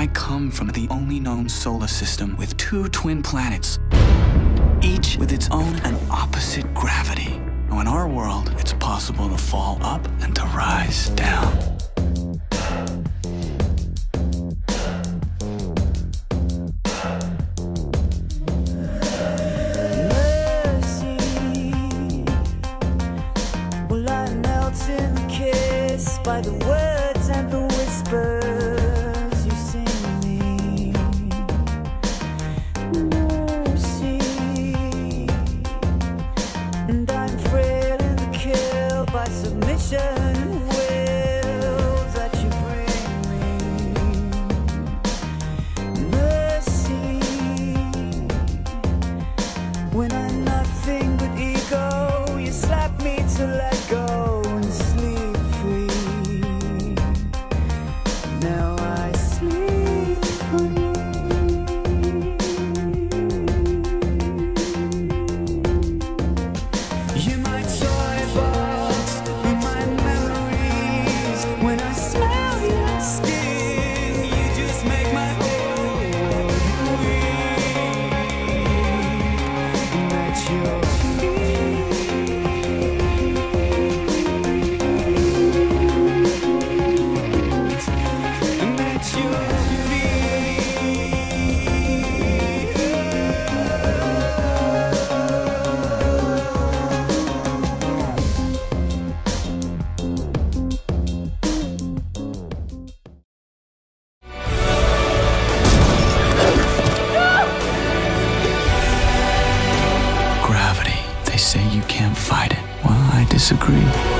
I come from the only known solar system with two twin planets, each with its own and opposite gravity. Now, in our world, it's possible to fall up and to rise down. by the words My toy you can't fight it. Well, I disagree.